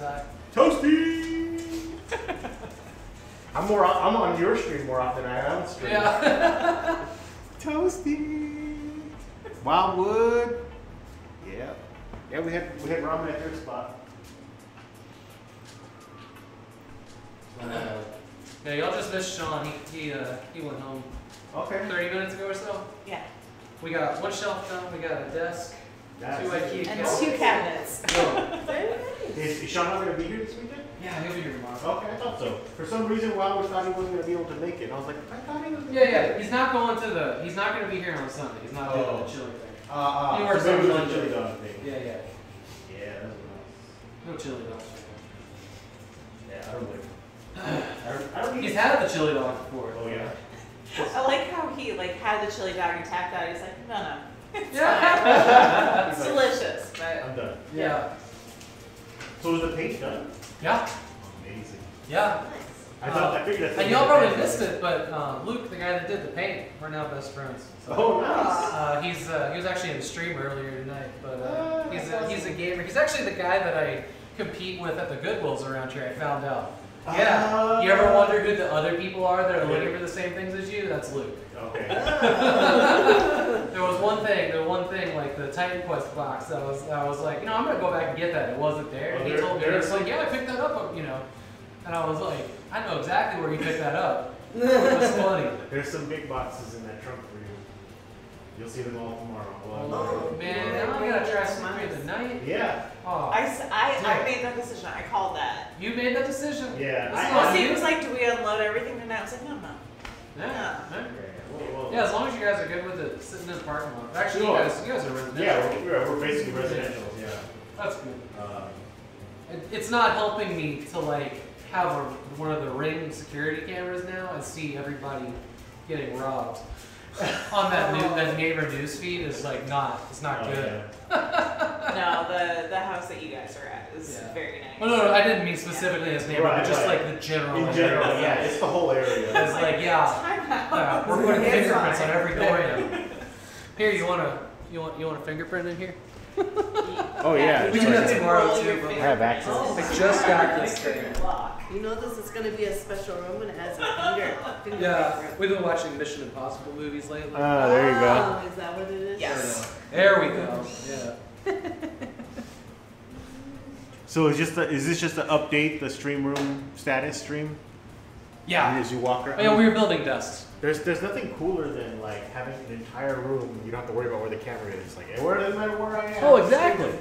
Toasty. Toasty. I'm more. on- I'm on your stream more often than I am on stream. Yeah. Toasty. Wildwood. Yeah. Yeah, we had we had ramen at their spot. Uh, yeah, y'all just missed Sean. He he uh, he went home okay. 30 minutes ago or so. Yeah. We got one shelf done. We got a desk, That's two IKEA And cabinets. two cabinets. No. Very nice. Is, is Sean not gonna be here this weekend? Yeah, he'll be here tomorrow. Okay, I thought so. For some reason, Wildwood thought he wasn't gonna be able to make it. I was like, I thought he was. Yeah, yeah. He's not going to the. He's not going to be here on Sunday. He's not doing Oh. the chili thing. Uh, uh, He works so maybe on it was a Monday. chili dog thing. Yeah, yeah. Yeah, that was No chili dog. Yeah, I don't like. I don't, I don't He's had the chili dog before. Oh yeah. I like how he like had the chili dog and tapped out. He's like, no, no, Yeah. it's delicious, but I'm done. yeah. So was the paint done? Yeah. Amazing. Yeah. Nice. I thought I figured. And y'all probably missed it, but um, Luke, the guy that did the paint, we're now best friends. So. Oh, nice. Uh, he's uh, he was actually in the stream earlier tonight, but uh, Ah, he's a, he's a gamer. He's actually the guy that I compete with at the Goodwills around here. I found out. Yeah. You ever Ah. wonder who the other people are that are looking for the same things as you? That's Luke. Okay. There was one thing, the one thing like the Titan Quest box that was I was like, you know, I'm gonna go back and get that. It wasn't there. And he there- told me he there's was like, yeah, I picked that up, uh, you know. And I was like, I know exactly where you picked that up. It was funny. There's some big boxes in that trunk for you. You'll see them all tomorrow. Well, Oh man, now I gotta try some through the night. Yeah. Oh, I, s- I, I Yeah. made that decision. I called that. you made that decision. Yeah. That's I- Well, he you. was like, do we unload everything tonight? I was like, no, no. Yeah. Yeah. yeah. Yeah, as long as you guys are good with it sitting in the parking lot. Actually, you guys, you guys are residential. Yeah, we're, we're, we're basically residential. Yeah. That's good. Um, It, it's not helping me to like have a, one of the ring security cameras now and see everybody getting robbed on that new that neighbor news feed is like not it's not oh, good. yeah. No, the, the house that you guys are at is Yeah. very nice. Well, no, no, I didn't mean specifically this neighbor, Right, but just right. like the general. In general, yeah, it's the whole area. It's like yeah, Time out. yeah, we're putting It's fingerprints on every door now. Here, you wanna you want you want a fingerprint in here? Oh, yeah. We can do that tomorrow, too, your I have access. Oh, I just got this your thing. You know this is gonna be a special room and it has a finger, finger Yeah, we've been watching Mission Impossible movies lately. Ah, there you go. Oh, Is that what it is? Yes. There we go. Yeah. So is just a, is this just to update the stream room status stream? Yeah. As you walk around. Oh, yeah, we were building desks. There's there's nothing cooler than like having an entire room. You don't have to worry about where the camera is. Like where doesn't matter where I am. Oh, exactly.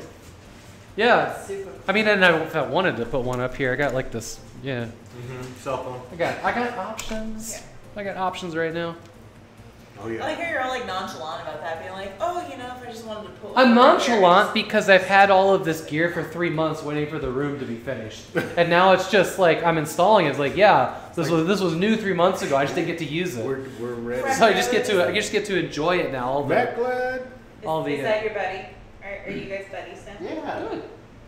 Yeah. Super. I mean, and I, if I wanted to put one up here, I got like this. Yeah. Mm-hmm. Cell phone. I got I got options. I got options right now. Oh I yeah. like how you're all like nonchalant about that, being like, oh, you know, if I just wanted to pull. I'm nonchalant here, because I've had all of this gear for three months waiting for the room to be finished, and now it's just like I'm installing. it. It's like, yeah, this was this was new three months ago. I just didn't get to use it, We're we're ready. so I just get to I just get to enjoy it now. All Back the glad. Is, all the, is uh, that your buddy? Are, are you guys buddies then? Yeah.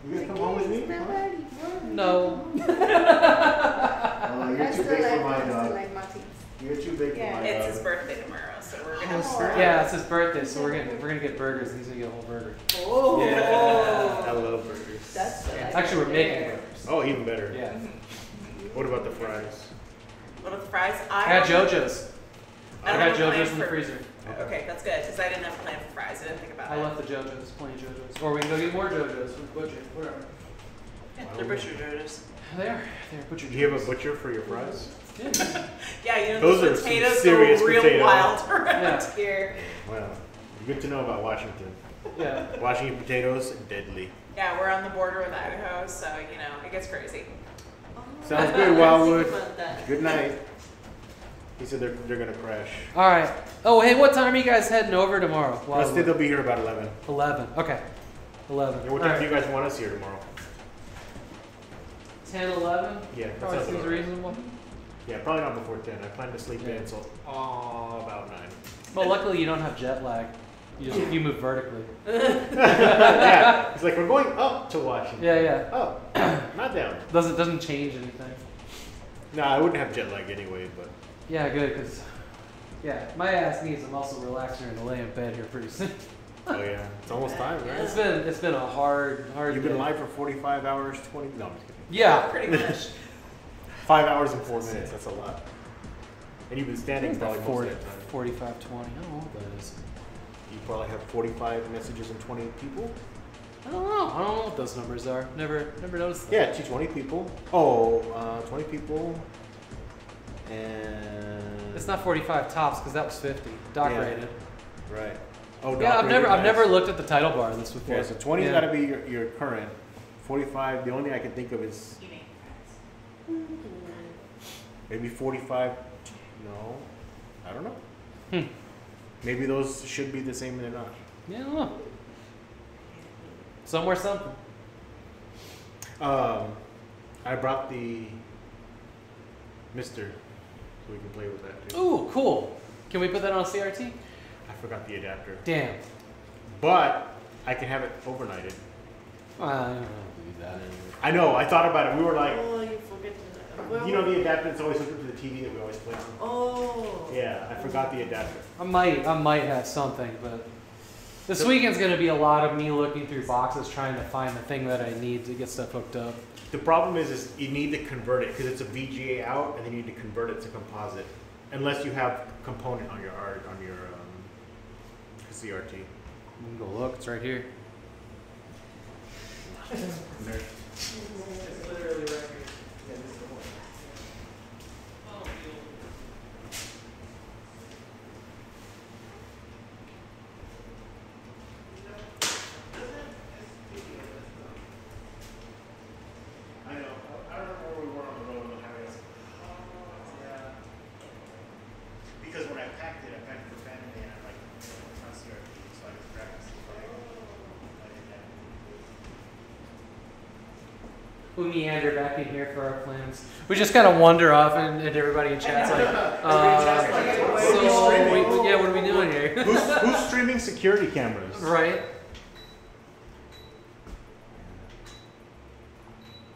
You gonna come home with me? Huh? no. Oh, you're too big like, for my dog. like You're too big for Yeah. my It's his birthday tomorrow, so we're gonna. Oh. Yeah, it's his birthday, so we're gonna we're gonna get burgers. and He's gonna get a whole burger. Oh. Yeah, I love burgers. That's the Actually, we're making burgers. Oh, even better. Yeah. What about the fries? What about the fries? I, I got JoJo's. I I got have a plan JoJo's in the for- freezer. Okay, that's good because I didn't have a plan for fries. I didn't think about that. I it. left the JoJo's, plain JoJo's, or we can go get more JoJo's from the butcher, whatever. Yeah, they're butcher Jotas. They are. They're butcher. Do you have a butcher for your fries? Yeah. Yeah, you know Those those, are some potatoes serious go real potatoes. wild around Yeah. here. Wow. Good to know about Washington. yeah. Washington potatoes, deadly. Yeah, we're on the border with Idaho, so you know it gets crazy. Oh. Sounds Oh, good, Wildwood. think about that. Good night. He said they're, they're gonna crash. All right. Oh, hey, what time are you guys heading over tomorrow? Let's say they'll be here about 11. Eleven. Okay. Eleven. And what All time do you guys want us here tomorrow? 10, 11? Yeah, that Probably sounds seems reasonable. Yeah, probably not before 10. I plan to sleep Yeah. in until oh, about 9. Well, luckily you don't have jet lag. You just you move vertically. yeah, it's like we're going up to Washington. Yeah, yeah. Oh, not down. Doesn't doesn't change anything. No, I wouldn't have jet lag anyway, but Yeah, good, cause yeah, my ass needs. a muscle relaxer and to lay in bed here pretty soon. oh yeah, it's almost time, It's been it's been a hard hard. You've been day. live for 45 hours, 20. No, I'm just kidding. Yeah. Pretty much. Five hours and four minutes. That's a lot. And you've been standing probably that most of that time. 45, 20. I don't know what that is. You probably have 45 messages and 20 people. I don't know. I don't know what those numbers are. Never never noticed that. Yeah, to 20 people. Oh, uh, 20 people. And It's not 45 tops because that was 50. Doc Yeah. rated. right. Oh, Yeah, I've never rated, I've never looked at the title bar of this before. Yeah, so 20's Yeah. got to be your, your current. 45. The only thing I can think of is You mean fries. Maybe 45. No, I don't know. Hmm. Maybe those should be the same and they're not. Yeah, I don't know. Somewhere something. Um, I brought the MiSTer, so we can play with that too. Ooh, cool. Can we put that on CRT? I forgot the adapter, Damn. but I can have it overnighted. Uh, I don't know do that. I know. I thought about it. We were like, Oh, you forget to. Well, you know, the adapter that's always hooked up to the TV that we always play on. Oh. Yeah, I forgot the adapter. I might I might have something, but this weekend's gonna be a lot of me looking through boxes trying to find the thing that I need to get stuff hooked up. The problem is, is you need to convert it because it's a VGA out, and then you need to convert it to composite, unless you have component on your art on your um, CRT. You can go look, it's right here. It's literally right here. Yeah, this is the one. I know. I don't remember where we were on the road when Harry was. Yeah. Because when I packed it, I packed it for family, and I'm like, it's not CRT, so I just grabbed it. I did that. We meander back in here for our plans. We just kind of wander off, and, and everybody in chat's like, uh, so we, we- yeah, what are we doing here? who's, who's streaming security cameras? right?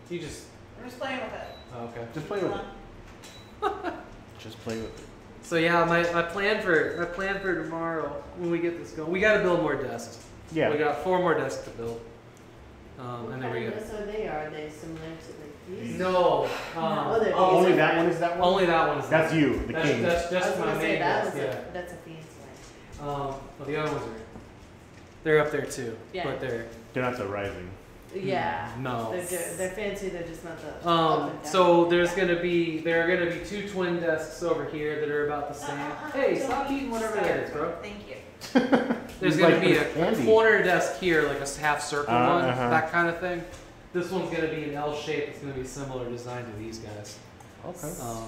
You just We're just playing with it. oh, okay. Just play with it. Just play with it. So yeah, my, my plan for my plan for tomorrow when we get this going, we got to build more desks. Yeah. We got four more desks to build, um, What and then we kind got of, so they are, they similar to the these? no. Um, Oh, they're- Oh, only that one is that one? only that one is That's you, the that's, king. That's I just was my gonna say main that desk. Yeah. a, that's a fancy one. Um, well, the other ones are they're up there too, Yeah. but they're They're not so rising. Yeah. no. They're, they're fancy, they're just not the. Um, so there's gonna be there are gonna be two twin desks over here that are about the same. Hey, stop eating whatever that is, bro. Thank you. There's He's gonna like be a candy. corner desk here, like a half circle Uh, one, uh-huh. that kind of thing. This one's gonna be an L shape. It's gonna be similar design to these guys. Okay. Um,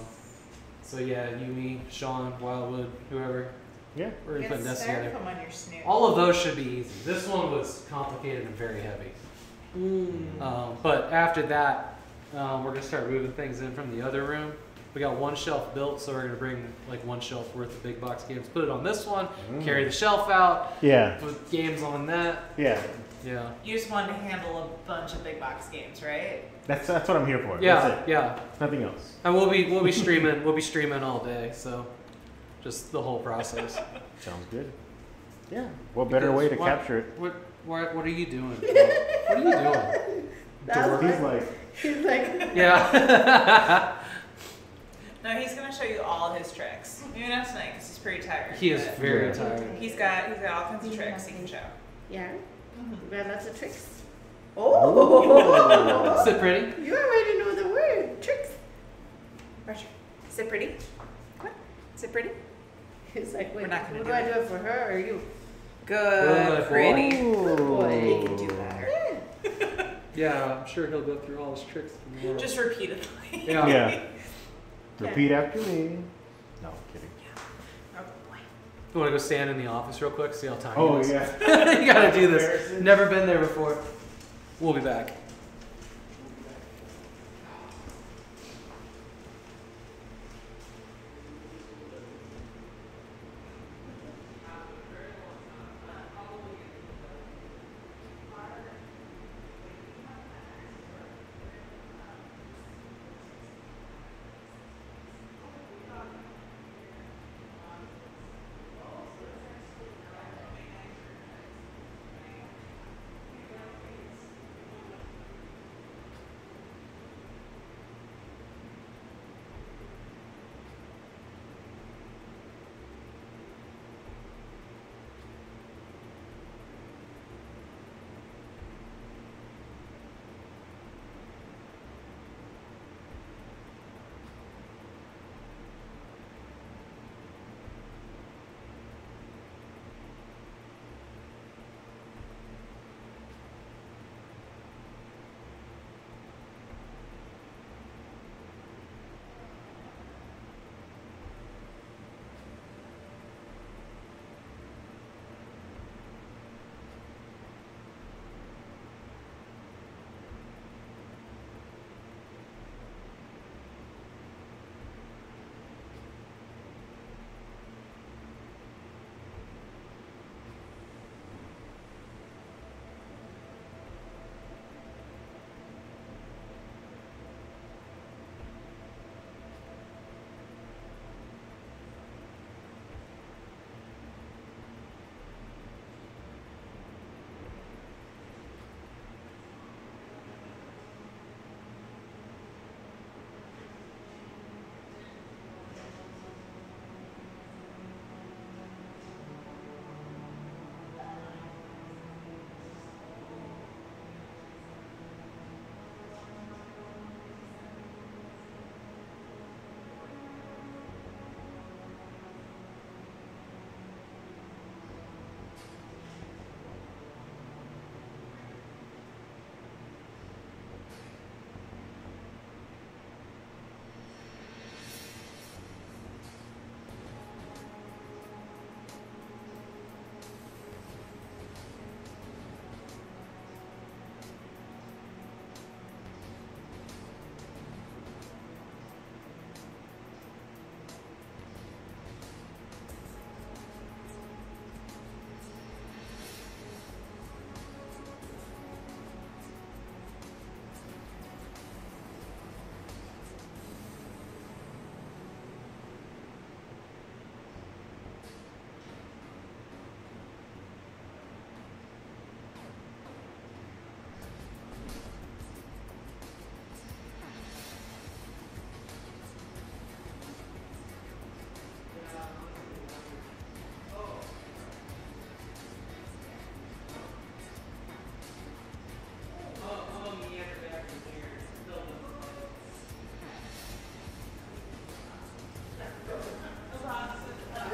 so yeah, you, me, Sean, Wildwood, whoever, Yeah. We're gonna put Get desks together. styrofoam on your. All of those should be easy. This one was complicated and very heavy. Mm. Um, but after that, um, we're gonna start moving things in from the other room. We got one shelf built, so we're gonna bring like one shelf worth of big box games, put it on this one, Mm. carry the shelf out, Yeah. put games on that. Yeah. Yeah. You just wanted to handle a bunch of big box games, right? That's that's what I'm here for. Yeah, That's it. yeah. Nothing else. And we'll be we'll be streaming we'll be streaming all day, so just the whole process. Sounds good. Yeah. What better way to what- capture it? What what what are you doing? what are you doing? That's Dork. He's like, He's like, Yeah. No, he's gonna show you all his tricks. Maybe not tonight because he's pretty tired. he is very tired. He's got he's got all kinds of tricks he can show. yeah, Mm-hmm. we got lots of tricks. Oh, Is it pretty? you already know the word tricks. Archer, is it pretty? What? Is it pretty? He's like, wait, We're not gonna what do do I it. do it for her or you? Good, Good pretty. Good boy. He can do better. Yeah, I'm sure he'll go through all his tricks tomorrow. Just repeatedly. yeah. yeah. Repeat after me. No, kidding. Oh boy. You want to go stand in the office real quick, see how tiny Oh it is? yeah. you gotta do this. Never been there before. We'll be back.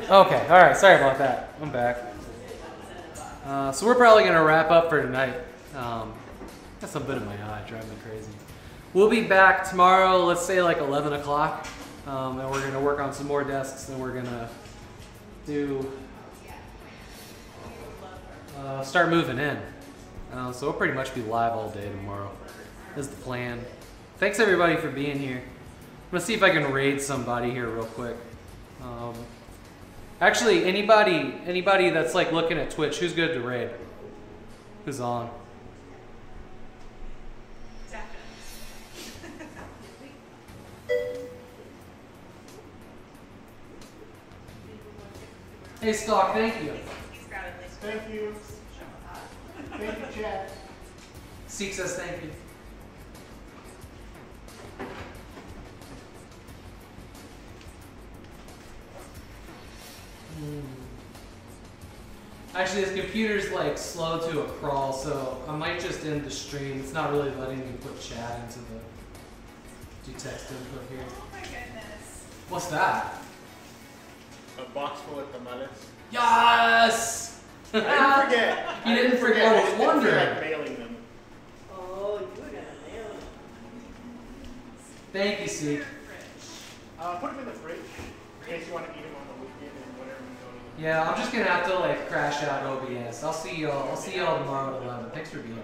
Okay, all right. Sorry about that. I'm back. Uh, so we're probably gonna wrap up for tonight. Um, got some bit in my eye, driving me crazy. We'll be back tomorrow. Let's say like 11 o'clock, um, and we're gonna work on some more desks, and we're gonna do uh, start moving in. Uh, so we'll pretty much be live all day tomorrow. Is the plan. Thanks everybody for being here. I'm gonna see if I can raid somebody here real quick. Um, actually, anybody anybody that's like looking at Twitch, who's good to raid? Who's on? Hey Stock, thank you. He's, he's got at least. Thank you. Show him that. Thank you, Chad. Seek says thank you. Actually, this computer's like slow to a crawl, so I might just end the stream. It's not really letting me put chat into the do text input here. Oh my goodness. What's that? A box full of tamales. Yes! I didn't forget. You I didn't forget, I was just didn't feel wondering. like mailing them. Oh, you were gonna nail it. Thank you, Seek. Uh, put them in the fridge in case you want to eat them Yeah, I'm just gonna have to like crash out OBS. I'll see y'all. I'll see y'all tomorrow at 11. Thanks for being here.